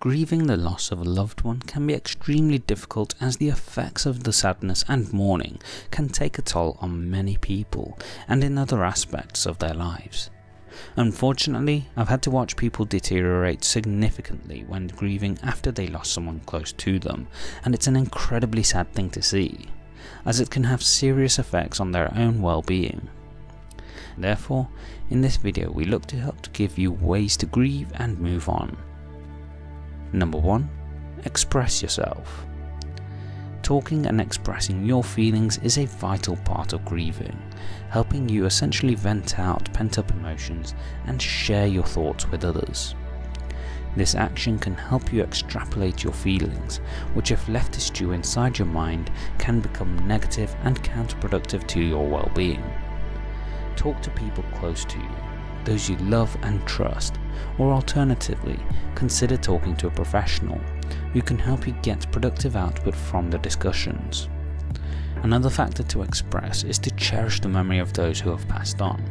Grieving the loss of a loved one can be extremely difficult as the effects of the sadness and mourning can take a toll on many people and in other aspects of their lives. Unfortunately, I've had to watch people deteriorate significantly when grieving after they lost someone close to them, and it's an incredibly sad thing to see, as it can have serious effects on their own well-being. Therefore, in this video we look to help to give you ways to grieve and move on. Number 1. Express yourself. Talking and expressing your feelings is a vital part of grieving, helping you essentially vent out pent up emotions and share your thoughts with others. This action can help you extrapolate your feelings, which if left to stew inside your mind can become negative and counterproductive to your well-being. Talk to people close to you, those you love and trust, or alternatively, consider talking to a professional who can help you get productive output from the discussions. Another factor to express is to cherish the memory of those who have passed on,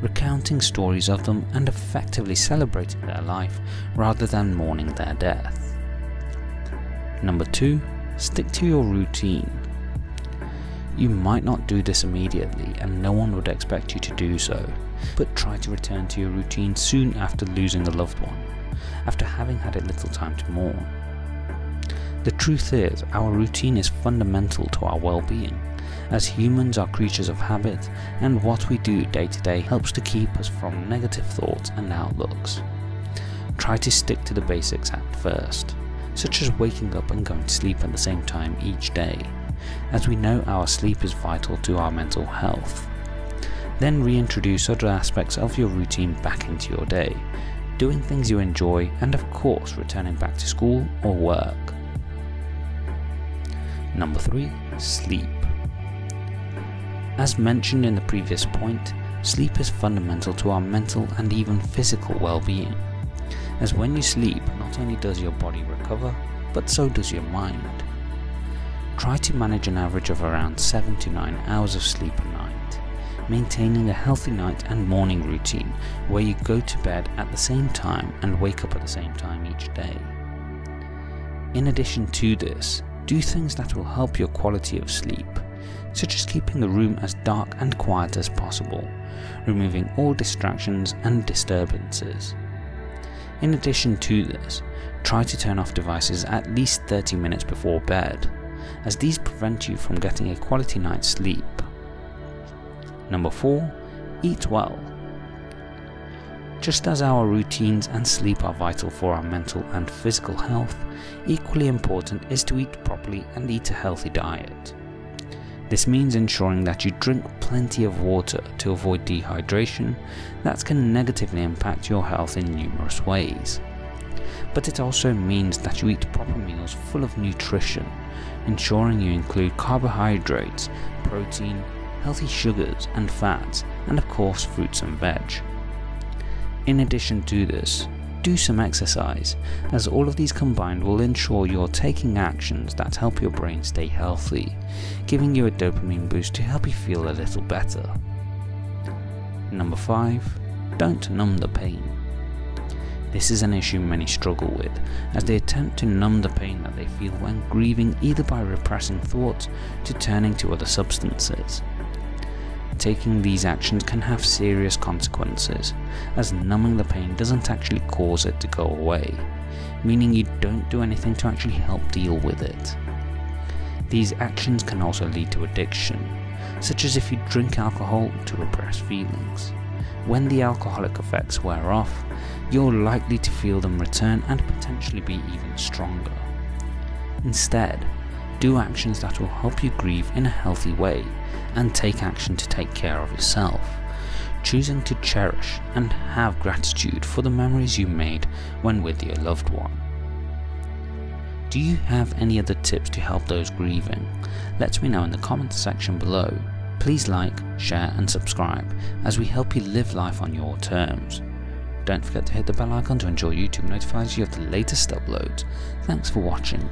recounting stories of them and effectively celebrating their life rather than mourning their death. Number 2. Stick to your routine. You might not do this immediately and no one would expect you to do so, but try to return to your routine soon after losing a loved one, after having had a little time to mourn. The truth is, our routine is fundamental to our well-being, as humans are creatures of habit and what we do day to day helps to keep us from negative thoughts and outlooks. Try to stick to the basics at first, such as waking up and going to sleep at the same time each day, as we know our sleep is vital to our mental health. Then reintroduce other aspects of your routine back into your day, doing things you enjoy and of course returning back to school or work. Number 3. Sleep. As mentioned in the previous point, sleep is fundamental to our mental and even physical well-being, as when you sleep not only does your body recover, but so does your mind. Try to manage an average of around 7 to 9 hours of sleep a night maintaining a healthy night and morning routine where you go to bed at the same time and wake up at the same time each day. In addition to this, do things that will help your quality of sleep, such as keeping the room as dark and quiet as possible, removing all distractions and disturbances. In addition to this, try to turn off devices at least 30 minutes before bed, as these prevent you from getting a quality night's sleep. Number 4. Eat well. Just as our routines and sleep are vital for our mental and physical health, equally important is to eat properly and eat a healthy diet. This means ensuring that you drink plenty of water to avoid dehydration that can negatively impact your health in numerous ways. But it also means that you eat proper meals full of nutrition, ensuring you include carbohydrates, protein, healthy sugars and fats, and of course fruits and veg. In addition to this, do some exercise, as all of these combined will ensure you're taking actions that help your brain stay healthy, giving you a dopamine boost to help you feel a little better. Number 5. Don't numb the pain. This is an issue many struggle with, as they attempt to numb the pain that they feel when grieving either by repressing thoughts to turning to other substances. Taking these actions can have serious consequences, as numbing the pain doesn't actually cause it to go away, meaning you don't do anything to actually help deal with it. These actions can also lead to addiction, such as if you drink alcohol to repress feelings. When the alcoholic effects wear off, you're likely to feel them return and potentially be even stronger. Instead, do actions that will help you grieve in a healthy way and take action to take care of yourself, choosing to cherish and have gratitude for the memories you made when with your loved one. Do you have any other tips to help those grieving? Let me know in the comments section below. Please like, share and subscribe as we help you live life on your terms. Don't forget to hit the bell icon to ensure YouTube notifies you of the latest uploads. Thanks for watching.